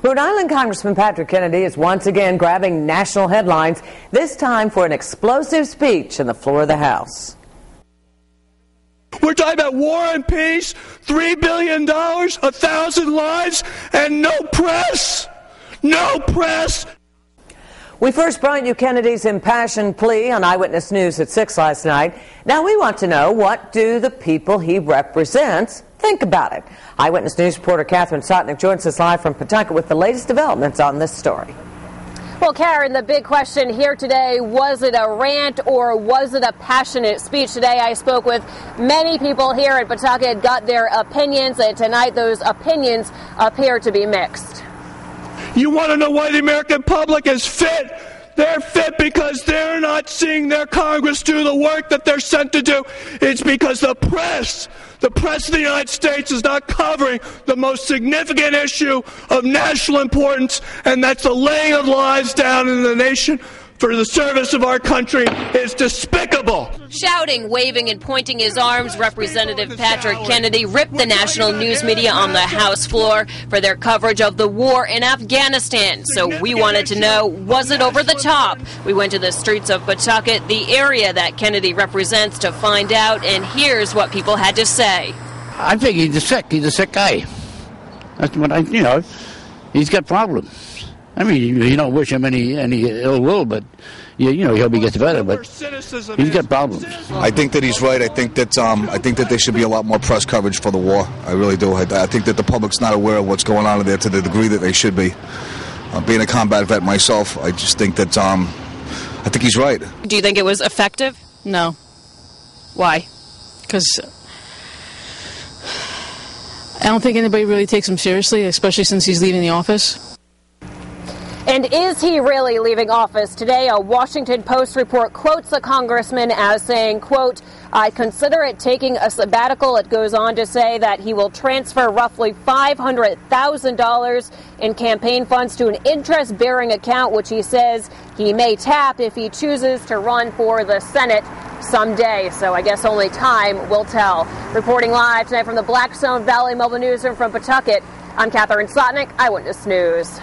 Rhode Island Congressman Patrick Kennedy is once again grabbing national headlines, this time for an explosive speech in the floor of the House. We're talking about war and peace, $3 billion, a thousand lives, and no press. No press. We first brought you Kennedy's impassioned plea on Eyewitness News at 6 last night. Now we want to know what do the people he represents think about it. Eyewitness News reporter Catherine Sotnick joins us live from Pawtucket with the latest developments on this story. Well, Karen, the big question here today was it a rant or was it a passionate speech? Today, I spoke with many people here at Pawtucket, got their opinions, and tonight those opinions appear to be mixed. You want to know why the American public is fit? They're fit because they're not seeing their Congress do the work that they're sent to do. It's because the press, the press of the United States is not covering the most significant issue of national importance, and that's the laying of lives down in the nation for the service of our country is despicable. Shouting, waving, and pointing his arms, Representative Patrick Kennedy ripped the national news media on the House floor for their coverage of the war in Afghanistan. So we wanted to know was it over the top? We went to the streets of Pawtucket, the area that Kennedy represents, to find out, and here's what people had to say. I think he's a sick. He's a sick guy. That's what I, you know, he's got problems. I mean, you, you don't wish him any any ill will, but you, you know, he hope he gets better. But he's got problems. I think that he's right. I think that um, I think that there should be a lot more press coverage for the war. I really do. I, I think that the public's not aware of what's going on in there to the degree that they should be. Uh, being a combat vet myself, I just think that um, I think he's right. Do you think it was effective? No. Why? Because I don't think anybody really takes him seriously, especially since he's leaving the office. And is he really leaving office? Today, a Washington Post report quotes the congressman as saying, quote, I consider it taking a sabbatical. It goes on to say that he will transfer roughly $500,000 in campaign funds to an interest bearing account, which he says he may tap if he chooses to run for the Senate someday. So I guess only time will tell. Reporting live tonight from the Blackstone Valley Mobile Newsroom from Pawtucket, I'm Catherine Sotnick, Eyewitness News.